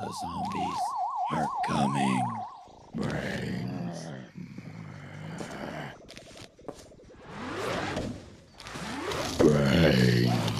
The zombies are coming. Brains. Brains.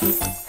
Thank